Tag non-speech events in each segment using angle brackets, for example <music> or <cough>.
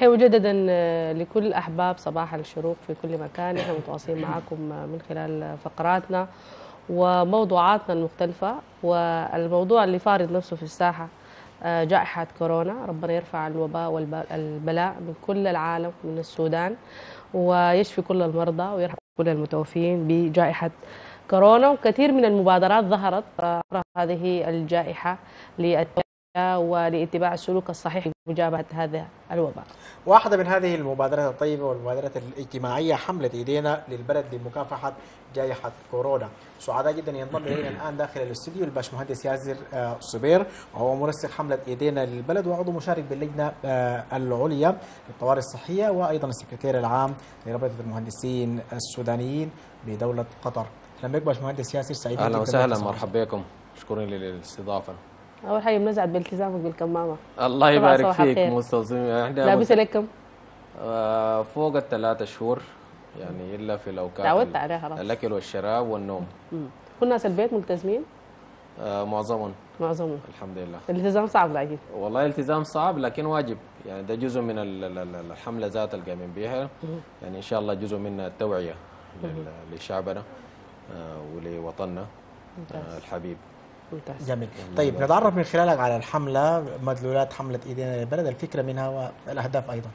تحية مجددا آه، لكل أحباب صباح الشروق في كل مكان. إحنا متواصلين معكم آه، من خلال فقراتنا وموضوعاتنا المختلفة. والموضوع اللي فارض نفسه في الساحة آه، جائحة كورونا. ربنا يرفع الوباء والبلاء من كل العالم من السودان ويشفي كل المرضى ويرحم كل المتوفين بجائحة كورونا. وكثير من المبادرات ظهرت هذه الجائحة للتوعية ولاتباع السلوك الصحيح لمجابهة هذا الوباء. واحدة من هذه المبادرات الطيبة والمبادرات الاجتماعية حملة إيدينا للبلد لمكافحة جائحة كورونا. سعداء جدا ينضم إلينا الآن داخل الاستوديو الباشمهندس ياسر آه، صبير. وهو منسق حملة إيدينا للبلد وعضو مشارك باللجنة آه، العليا للطوارئ الصحية وأيضا السكرتير العام لرابطة المهندسين السودانيين بدولة قطر. أهلا بك باشمهندس ياسر سعيد أهلا جداً وسهلا. مرحبا بكم. شكرا للاستضافة. أول حاجة بنسعد بالتزامك بالكمامة الله يبارك فيك. مستوصين إحنا لابسة لك كم؟ آه، فوق الثلاثة شهور يعني إلا في الأوقات تعودت عليها خلاص. الأكل والشراب والنوم. مم. كل ناس البيت ملتزمين؟ آه، معظمهم. معظمهم. الحمد لله الالتزام صعب لكن. والله التزام صعب لكن واجب. يعني ده جزء من ال- ال- ال- الحملة ذات اللي قايمين بها يعني إن شاء الله جزء منها التوعية لشعبنا آه، ولوطننا آه، الحبيب. ممتاز جميل. طيب نتعرف من خلالك على الحملة مدلولات حملة إيدينا للبلد. الفكرة منها والأهداف أيضا.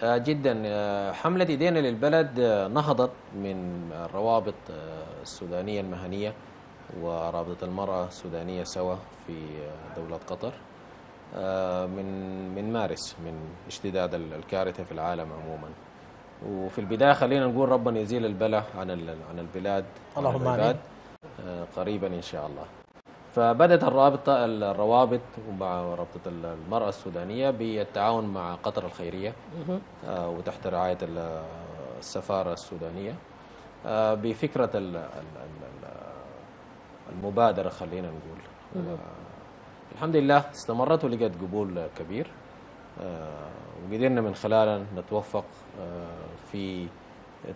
آه، جدا. آه، حملة ايدينا للبلد آه، نهضت من الروابط السودانية المهنية ورابطة المرأة السودانية سوا في دولة قطر. من من مارس من اشتداد ال- الكارثة في العالم عموما. وفي البداية خلينا نقول ربنا يزيل البلاء عن ال- عن البلاد اللهم آه، قريبا إن شاء الله. فبدت الرابطة الروابط مع رابطة المرأة السودانية بالتعاون مع قطر الخيرية آه، وتحت رعاية ال- السفارة السودانية. آه، بفكرة ال- ال- ال- ال- المبادرة خلينا نقول. آه، الحمد لله استمرت ولقت قبول كبير. وقدرنا من خلالها نتوفق في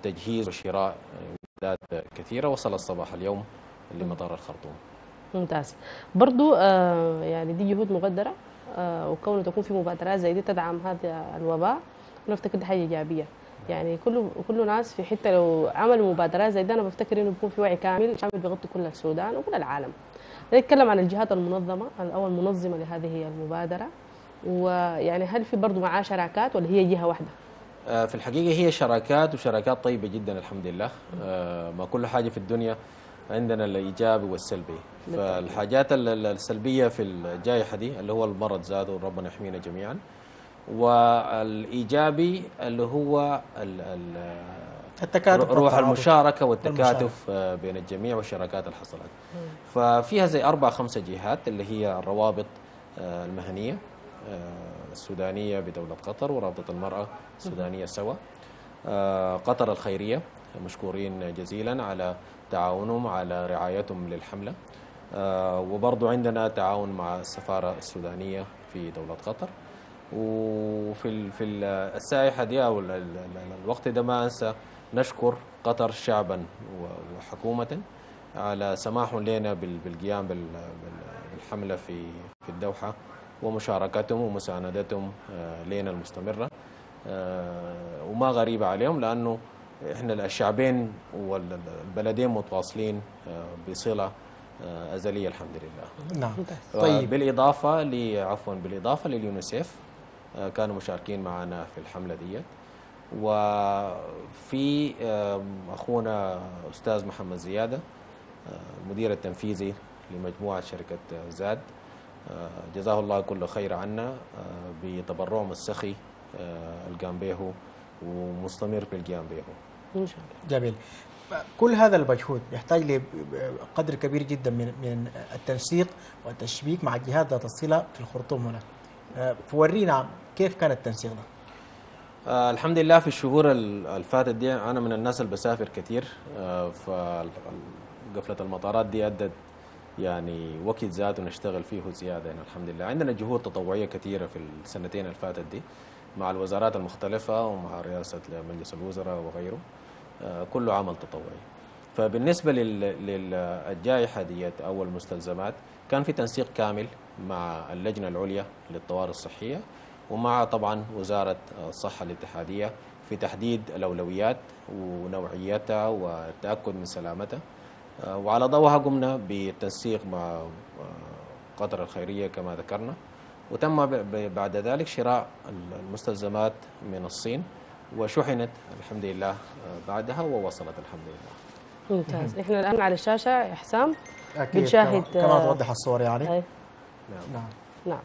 تجهيز وشراء إمدادات كثيرة. وصلت صباح اليوم لمطار الخرطوم. ممتاز. برضو آه يعني دي جهود مقدرة آه وكونه تكون في مبادرات زي دي تدعم هذا الوباء أنا بفتكر دي حاجة إيجابية. يعني كل كل ناس في حتة لو عملوا مبادرات زي دي أنا بفتكر إنه بيكون في وعي كامل شامل بيغطي كل السودان وكل العالم. نتكلم عن الجهات المنظمة أو المنظمة لهذه المبادرة. ويعني هل في برضو معاه شراكات ولا هي جهة واحدة؟ آه، في الحقيقة هي شراكات وشراكات طيبة جدا الحمد لله. آه، ما كل حاجة في الدنيا عندنا الإيجابي والسلبي. فالحاجات ال- ال- السلبية في الجائحة دي اللي هو المرض زاده ربنا يحمينا جميعا. والإيجابي اللي هو ال ال التكاتف روح والمشاركة. والتكاتف بين الجميع والشراكات اللي حصلت ففيها زي أربع خمسة جهات اللي هي الروابط آه، المهنية آه، السودانية بدولة قطر ورابطة المرأة السودانية سوا. آه، قطر الخيرية مشكورين جزيلا على تعاونهم على رعايتهم للحملة. آه، وبرضو عندنا تعاون مع السفارة السودانية في دولة قطر. وفي في ال- السائحة دي أو ال- ال- ال- الوقت ده ما أنسى نشكر قطر شعبا وحكومة على سماحهم لنا بال- بالقيام بال- بال- بالحملة في في الدوحة ومشاركتهم ومساندتهم آه، لنا المستمرة. آه، وما غريبة عليهم لأنه إحنا الشعبين والبلدين متواصلين آه، بصلة آه، أزلية الحمد لله. نعم. ممتاز. طيب. بالإضافة ل عفوا بالإضافة لليونيسيف آه، كانوا مشاركين معنا في الحملة ديت. وفي آم، أخونا أستاذ محمد زيادة آه، المدير التنفيذي لمجموعة شركة آه، زاد. آه، جزاه الله كل خير عنا آه، بتبرعهم السخي آه، القام به ومستمر بالقيام به إن شاء الله جميل. كل هذا المجهود يحتاج لقدر كبير جدا من من التنسيق والتشبيك مع الجهات ذات الصلة في الخرطوم هنا. آه، فورينا كيف كان التنسيق ده. آه الحمد لله في الشهور ال- الفاتت دي أنا من الناس اللي بسافر كثير آه فقفله المطارات دي أدت يعني وقت ذاته نشتغل فيه زيادة يعني الحمد لله. عندنا جهود تطوعية كثيره في السنتين اللي فاتت دي مع الوزارات المختلفة ومع رئاسة مجلس الوزراء وغيره. كله عمل تطوعي. فبالنسبة لل- للجائحة ديت أو المستلزمات كان في تنسيق كامل مع اللجنة العليا للطوارئ الصحية ومع طبعا وزارة الصحة الاتحادية في تحديد الأولويات ونوعيتها والتأكد من سلامتها. وعلى ضوءها قمنا بالتنسيق مع قطر الخيرية كما ذكرنا. وتم بعد ذلك شراء المستلزمات من الصين. وشحنت الحمد لله آه، بعدها ووصلت الحمد لله. ممتاز. إحنا الآن على الشاشة يا حسام أكيد بنشاهد، كما, كما آه، توضح الصور يعني. هاي نعم. نعم. نعم.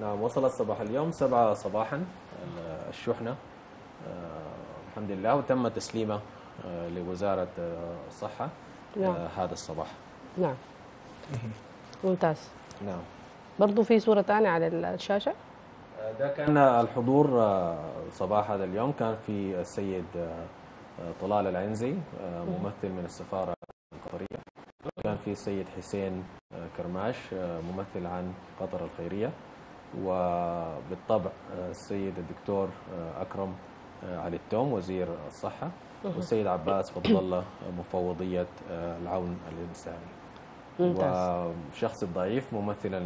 نعم وصلت صباح اليوم سبعة صباحا ال- الشحنة. آه، الحمد لله وتم تسليمها آه، لوزارة آه، الصحة نعم. آه، هذا الصباح. نعم. ممتاز. نعم. برضو في صورة ثانية على الشاشة؟ آه، ده كان الحضور آه، صباح هذا اليوم. كان في السيد آه، طلال العنزي آه، ممثل من السفارة القطرية. كان في السيد حسين كرماش ممثل عن قطر الخيرية. وبالطبع السيد الدكتور أكرم علي التوم وزير الصحة. والسيد عباس فضل الله مفوضية العون الإنساني. ممتاز. وشخص الضعيف ممثلا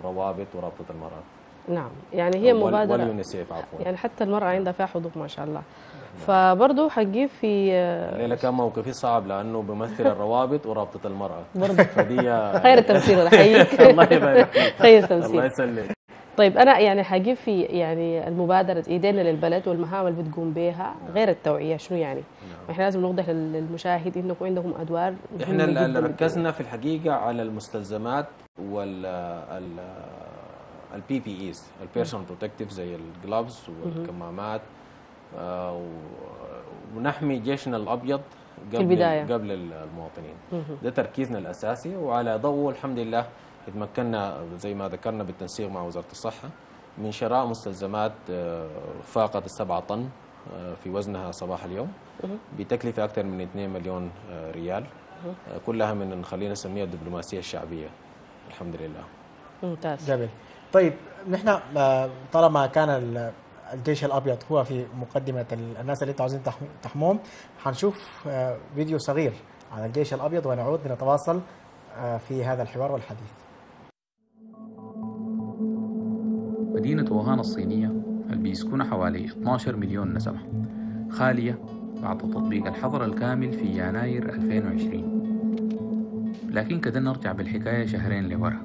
للروابط ورابطة المرأة. نعم. يعني هي مبادرة. واليونيسيف عفوا. يعني حتى المرأة عندها فيها حضور ما شاء الله. فبرضه حتجيب في الليلة كان موقفي صعب لأنه بمثل الروابط ورابطة المرأة. برضه فدي <laughs> خير التمثيل ولا حييك. <laughs> الله يبارك خير الله التمثيل يسلمك. طيب أنا يعني حجيب في يعني المبادرة ايدينا للبلد والمهام اللي بتقوم بها غير التوعية شنو يعني؟ إحنا لازم نوضح لل- للمشاهد انكم عندكم أدوار إحنا اللي ركزنا في الحقيقة على المستلزمات وال ال PPEs ال personal protective زي ال gloves والكمامات آه، ونحمي جيشنا الأبيض قبل البداية. قبل المواطنين. ده تركيزنا الأساسي وعلى ضوءه الحمد لله تمكنا زي ما ذكرنا بالتنسيق مع وزارة الصحة من شراء مستلزمات آه، فاقت السبعة طن آه، في وزنها صباح اليوم بتكلفة أكثر من 2 مليون آه، ريال. كلها من خلينا نسميها الدبلوماسية الشعبية. الحمد لله. ممتاز. جميل. طيب نحن طالما كان ال- الجيش الأبيض هو في مقدمة ال- الناس اللي أنتم عاوزين تحم- تحموهم حنشوف فيديو صغير عن الجيش الأبيض ونعود لنتواصل في هذا الحوار والحديث. مدينة ووهان الصينية اللي بيسكنها حوالي 12 مليون نسمة خالية بعد تطبيق الحظر الكامل في يناير 2020 لكن كده نرجع بالحكاية شهرين لورا.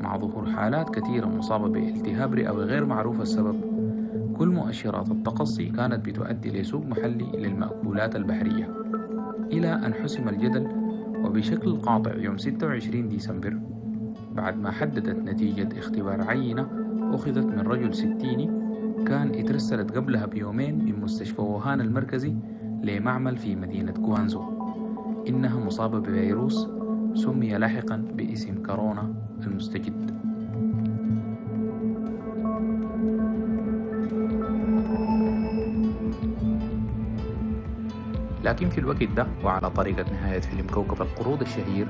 مع ظهور حالات كثيرة مصابة بالتهاب رئوي غير معروف السبب كل مؤشرات التقصي كانت بتؤدي لسوق محلي للمأكولات البحرية. إلى أن حسم الجدل وبشكل قاطع يوم 26 ديسمبر بعد ما حددت نتيجة اختبار عينة أخذت من رجل ستيني كان اترسلت قبلها بيومين من مستشفى ووهان المركزي لمعمل في مدينة كوانزو إنها مصابة بفيروس سمي لاحقا باسم كورونا المستجد. لكن في الوقت ده وعلى طريقة نهاية فيلم كوكب القرود الشهير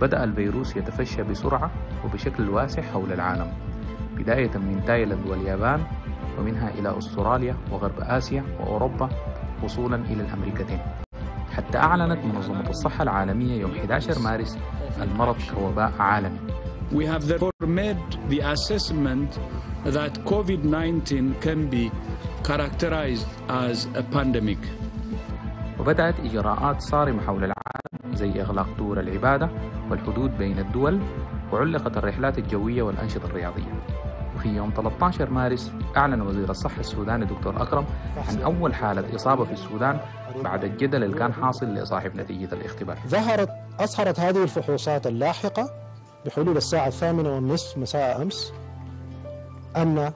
بدأ الفيروس يتفشى بسرعة وبشكل واسع حول العالم. بداية من تايلاند واليابان ومنها إلى أستراليا وغرب آسيا وأوروبا وصولا إلى الأمريكتين. حتى أعلنت منظمة الصحة العالمية يوم 11 مارس المرض كوباء عالمي. We have therefore made the assessment that COVID 19 can be characterized as a pandemic. وبدأت إجراءات صارمة حول العالم زي إغلاق دور العبادة والحدود بين الدول وعلقت الرحلات الجوية والأنشطة الرياضية. وفي يوم 13 مارس أعلن وزير الصحة السوداني دكتور أكرم عن أول حالة إصابة في السودان بعد الجدل اللي كان حاصل لصاحب نتيجة الاختبار. ظهرت أظهرت هذه الفحوصات اللاحقة بحلول الساعة الثامنة والنصف مساء أمس أن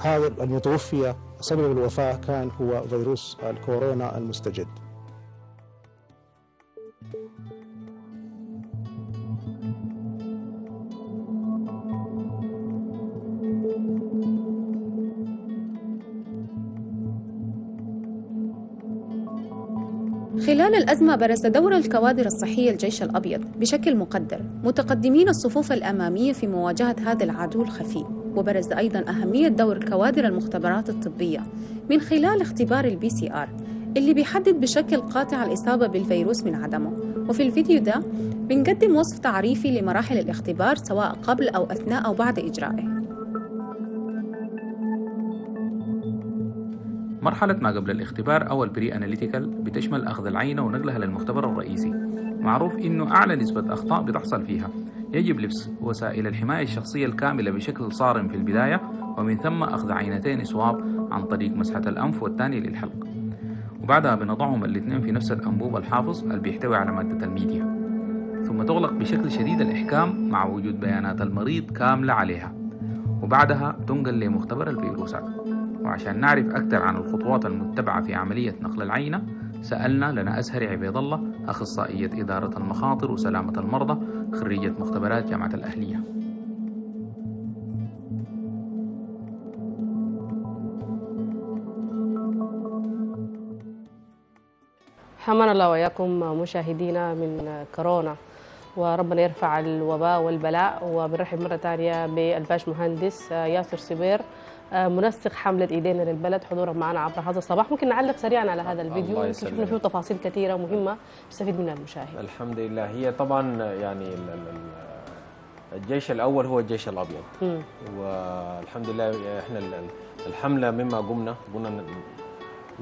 هذا المتوفي سبب الوفاة كان هو فيروس الكورونا المستجد. خلال الأزمة برز دور الكوادر الصحية الجيش الأبيض بشكل مقدر متقدمين الصفوف الأمامية في مواجهة هذا العدو الخفي وبرز أيضا أهمية دور كوادر المختبرات الطبية من خلال اختبار ال PCR اللي بيحدد بشكل قاطع الإصابة بالفيروس من عدمه. وفي الفيديو ده بنقدم وصف تعريفي لمراحل الاختبار سواء قبل أو أثناء أو بعد إجرائه. مرحلة ما قبل الاختبار أو ال pre-analytical بتشمل أخذ العينة ونقلها للمختبر الرئيسي. معروف إنه أعلى نسبة أخطاء بتحصل فيها. يجب لبس وسائل الحماية الشخصية الكاملة بشكل صارم في البداية ومن ثم أخذ عينتين سواب عن طريق مسحة الأنف والثاني للحلق. وبعدها بنضعهم الاثنين في نفس الأنبوب الحافظ اللي بيحتوي على مادة الميديا. ثم تغلق بشكل شديد الإحكام مع وجود بيانات المريض كاملة عليها. وبعدها تنقل لمختبر الفيروسات وعشان نعرف أكثر عن الخطوات المتبعة في عملية نقل العينة سألنا لنا أزهري عبيد الله أخصائية إدارة المخاطر وسلامة المرضى خريجة مختبرات جامعة الأهلية. حمانا الله وإياكم مشاهدينا من كورونا. وربنا يرفع الوباء والبلاء. وبنرحب مرة ثانية بالباش مهندس ياسر سبير منسق حملة إيدينا للبلد. حضورا معنا عبر هذا الصباح. ممكن نعلق سريعا على هذا الفيديو. يمكن شفنا. فيه تفاصيل كثيرة مهمة يستفيد منها المشاهد. الحمد لله. هي طبعا يعني ال- ال- ال- الجيش الأول هو الجيش الأبيض. مم. والحمد لله إحنا ال- ال- الحملة مما قمنا قلنا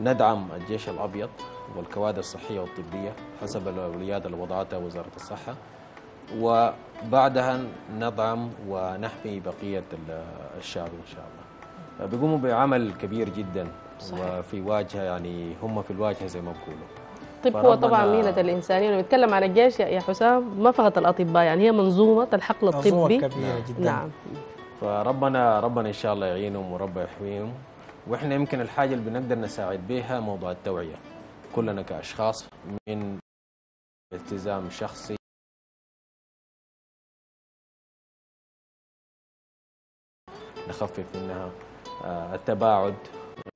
ندعم الجيش الأبيض والكوادر الصحية والطبية حسب الاولويات اللي وضعتها وزارة الصحة. وبعدها ندعم ونحمي بقية ال- الشعب إن شاء الله. بيقوموا بعمل كبير جدا صحيح. وفي واجهة يعني هم في الواجهة زي ما بقولوا طيب هو طبعا مهنة الإنسانية لما نتكلم عن الجيش يا حسام ما فقط الأطباء يعني هي منظومة الحقل منظومة الطبي كبيرة جدا. نعم فربنا ربنا إن شاء الله يعينهم وربنا يحميهم. وإحنا يمكن الحاجة اللي بنقدر نساعد بها موضوع التوعية. كلنا كأشخاص من التزام شخصي نخفف منها آه، التباعد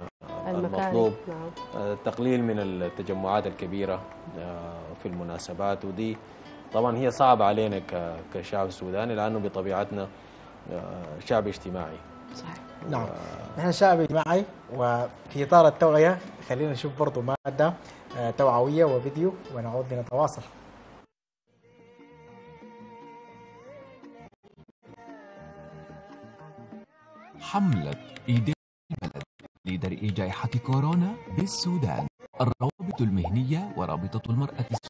آه، المكان المطلوب نعم. آه، التقليل من التجمعات الكبيرة آه، في المناسبات. ودي طبعا هي صعبة علينا كشعب سوداني لأنه بطبيعتنا آه، شعب اجتماعي. صحيح. نعم. نحن شعب اجتماعي وفي إطار التوعية خلينا نشوف برضو مادة آه، توعوية وفيديو ونعود لنتواصل. حملة إيدين البلد لدرء جائحة كورونا بالسودان. الروابط المهنية ورابطة المرأة السودانية.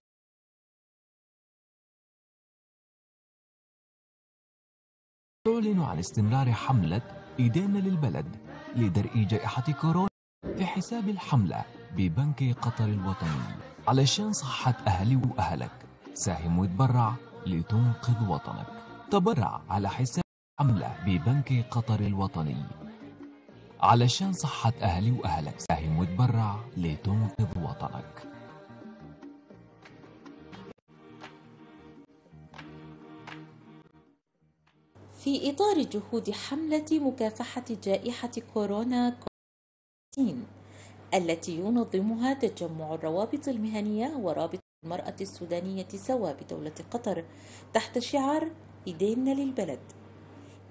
تعلن عن استمرار حملة إيدينا للبلد لدرء جائحة كورونا في حساب الحملة ببنك قطر الوطني. علشان صحة أهلي وأهلك ساهم وتبرع لتنقذ وطنك. تبرع على حساب حملة ببنك قطر الوطني؟ علشان صحة أهلي وأهلك ساهم وتبرع لتنقذ وطنك. في إطار جهود حملة مكافحة جائحة كورونا كوفيد التي ينظمها تجمع الروابط المهنية ورابطة المرأة السودانية سوا بدولة قطر تحت شعار إيدينا للبلد.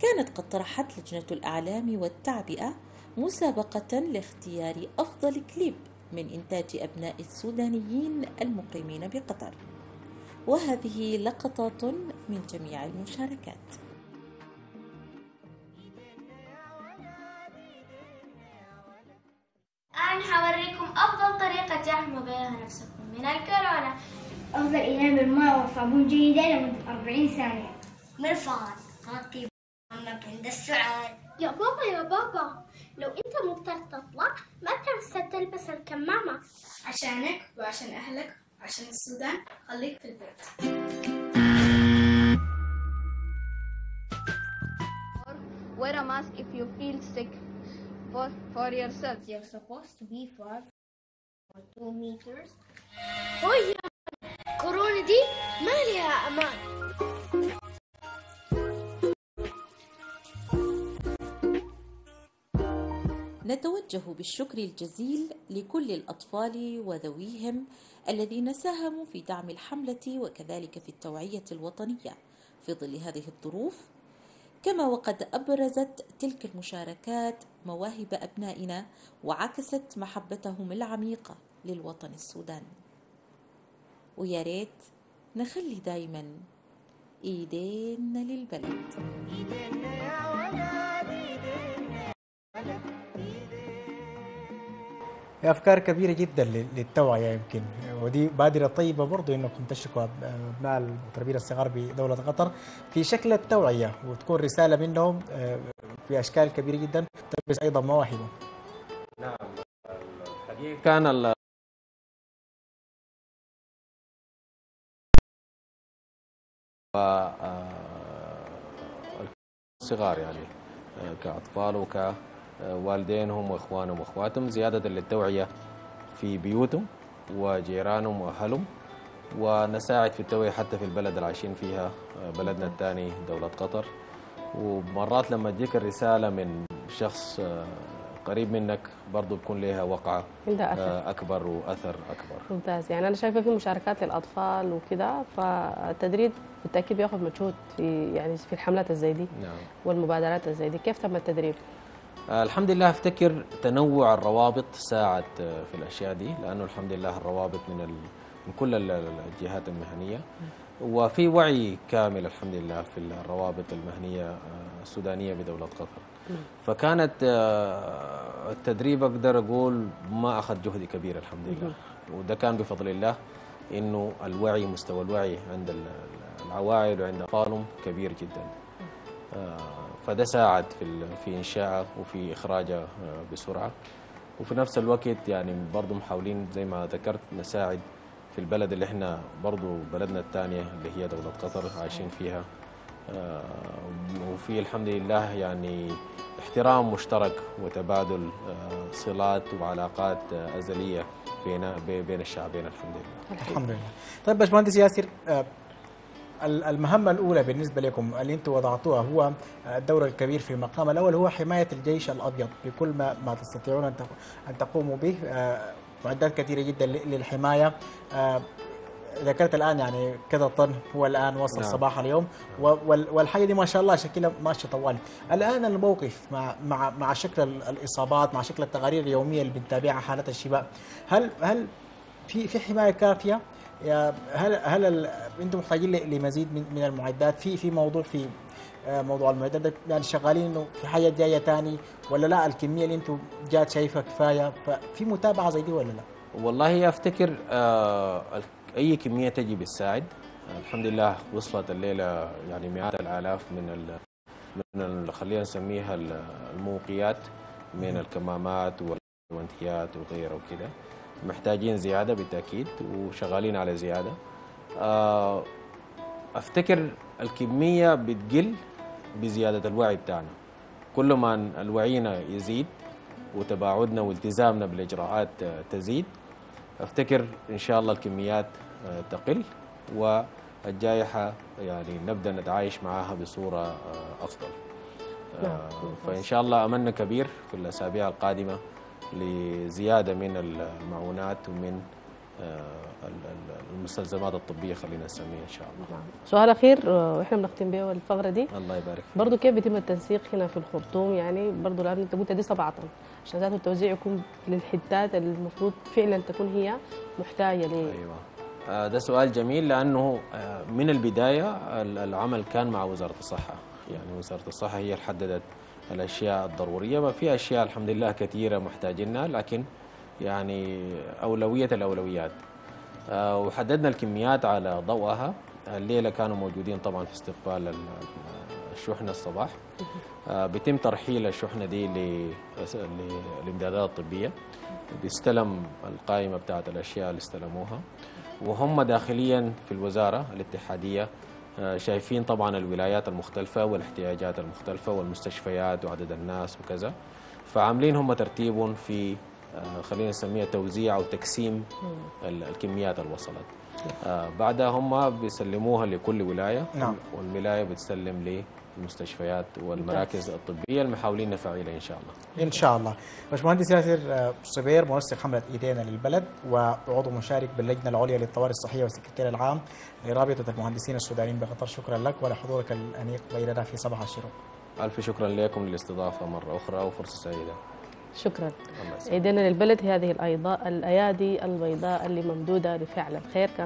كانت قد طرحت لجنة الأعلام والتعبئة مسابقة لاختيار أفضل كليب من إنتاج أبناء السودانيين المقيمين بقطر. وهذه لقطات من جميع المشاركات. أنا حوريكم أفضل طريقة تحموا بها نفسكم من الكورونا. أفضل إناء بالماء وصابون جيدة لمدة 40 ثانية. مرفقا غطي عمك عند السعال يا بابا يا بابا. لو أنت مضطر تطلع ما تنسى تلبس الكمامة. عشانك وعشان أهلك وعشان السودان خليك في البيت. Wear a mask if you feel sick. For, for yourself. You're supposed to be far for 2 meters. هوي كورونا دي ما لها أمان. نتوجه بالشكر الجزيل لكل الأطفال وذويهم الذين ساهموا في دعم الحملة وكذلك في التوعية الوطنية. في ظل هذه الظروف كما وقد أبرزت تلك المشاركات مواهب أبنائنا وعكست محبتهم العميقة للوطن السوداني ويا ريت نخلي دايما إيدينا للبلد. أفكار كبيرة جدا لل- للتوعية يمكن. ودي بادرة طيبة برضو انكم تشركوا ابناء المطربين الصغار بدولة قطر في شكل التوعية وتكون رسالة منهم آه، في أشكال كبيرة جدا تبرز أيضا مواهبهم نعم الحقيقة كان و- آه، الصغار يعني آه، كأطفال وكوالدينهم وإخوانهم وأخواتهم زيادة للتوعية في بيوتهم وجيرانهم وأهلهم ونساعد في التوعية حتى في البلد اللي عايشين فيها بلدنا الثاني دولة قطر. ومرات لما تجيك الرسالة من شخص آه، قريب منك برضو بيكون لها وقعة أثر. آه، أكبر وأثر أكبر. ممتاز. يعني أنا شايفة في مشاركات للأطفال وكده فالتدريب بالتأكيد بياخذ مجهود في يعني في الحملات الزي دي نعم. والمبادرات الزي دي. كيف تم التدريب؟ الحمد لله أفتكر تنوع الروابط ساعد آه، في الأشياء دي لأنه الحمد لله الروابط من ال... من كل ال- ال- الجهات المهنية. وفي وعي كامل الحمد لله في الروابط المهنية آه، السودانية بدولة قطر. فكانت آه، التدريب أقدر أقول ما أخذ جهد كبير الحمد لله. وده كان بفضل الله إنه الوعي مستوى الوعي عند ال- ال- العوائل وعند أطفالهم كبير جدا. فده ساعد في في انشائه وفي إخراجه آه، بسرعة. وفي نفس الوقت يعني برضه محاولين زي ما ذكرت نساعد في البلد اللي إحنا برضه بلدنا الثانية اللي هي دولة قطر عايشين فيها. آه، وفي الحمد لله يعني احترام مشترك وتبادل آه، صلات وعلاقات أزلية بين بين الشعبين الحمد لله. الحمد لله. طيب باشمهندس ياسر المهمة الأولى بالنسبة لكم اللي أنتم وضعتوها هو الدور الكبير في المقام. الأول هو حماية الجيش الأبيض. بكل ما ما تستطيعون أن تق- أن تقوموا به آه، معدات كثيرة جدا للحماية. آه، ذكرت الآن يعني كذا طن هو الآن وصل نعم. صباح اليوم. و- وال- والحاجة دي ما شاء الله شكلها ماشية طوالي الآن الموقف مع مع مع شكل ال- الإصابات مع شكل التقارير اليومية اللي بنتابعها حالات الشفاء هل هل في في حماية كافية؟ يا هل هل ال- أنتم محتاجين لمزيد من من المعدات؟ في في موضوع في آه، موضوع المعدات يعني شغالين إنه في حاجة جاية تاني ولا لا؟ الكمية اللي أنتم جات شايفها كفاية ففي متابعة زي دي ولا لا؟ والله أفتكر آه أي كمية تجي بتساعد. الحمد لله وصلت الليلة يعني مئات الآلاف من ال من ال- خلينا نسميها ال- الموقيات من الكمامات والونتيات وغيره وكده. محتاجين زيادة بالتأكيد وشغالين على زيادة. آه أفتكر الكمية بتقل بزيادة الوعي بتاعنا. كل ما الوعينا يزيد وتباعدنا والتزامنا بالإجراءات آه، تزيد أفتكر إن شاء الله الكميات آه، تقل والجائحة يعني نبدأ نتعايش معها بصورة أفضل. نعم،. فإن شاء الله أملنا كبير في الأسابيع القادمة لزيادة من المعونات ومن آه، ال- ال- المستلزمات الطبية خلينا نسميها إن شاء الله. سؤال أخير آه، وإحنا بنختم به الفقرة دي. الله يبارك فيك. برضو كيف بيتم التنسيق هنا في الخرطوم؟ يعني برضو لأن أنت قلت دي 7 طن عشان ذاته التوزيع يكون للحتات اللي المفروض فعلا تكون هي محتاجة ل أيوه. آه، ده سؤال جميل لأنه آه، من البداية ال- العمل كان مع وزارة الصحة. يعني وزارة الصحة هي اللي حددت الأشياء الضرورية. ما في أشياء الحمد لله كثيرة محتاجينها لكن يعني أولوية الأولويات. آه، وحددنا الكميات على ضوءها. الليلة كانوا موجودين طبعا في استقبال ال- الشحنة الصباح. آه، بيتم ترحيل الشحنة دي ل- للإمدادات الطبية. بيستلم القائمة بتاعت الأشياء اللي استلموها. وهم داخليا في الوزارة الاتحادية آه، شايفين طبعا الولايات المختلفة والاحتياجات المختلفة والمستشفيات وعدد الناس وكذا. فعاملين هم ترتيب في آه، خلينا نسميها توزيع أو تقسيم ال- الكميات اللي وصلت آه، بعدها هم بيسلموها لكل ولاية. نعم. والولاية بتسلم للمستشفيات والمراكز الطبية المحاولين نفعيلها إن شاء الله. إن شاء الله. باشمهندس ياسر آه، صبير منسق حمله إيدينا للبلد وعضو مشارك باللجنة العليا للطوارئ الصحية والسكرتير العام لرابطة المهندسين السودانيين. بقطر شكرا لك ولحضورك الأنيق بيننا في صباح الشروق. ألف شكرا لكم للاستضافة مرة أخرى وفرصة سعيدة. شكرا. الله يسلمك. إيدينا للبلد هذه الايضاء الأيادي البيضاء اللي ممدودة لفعل الخير. كان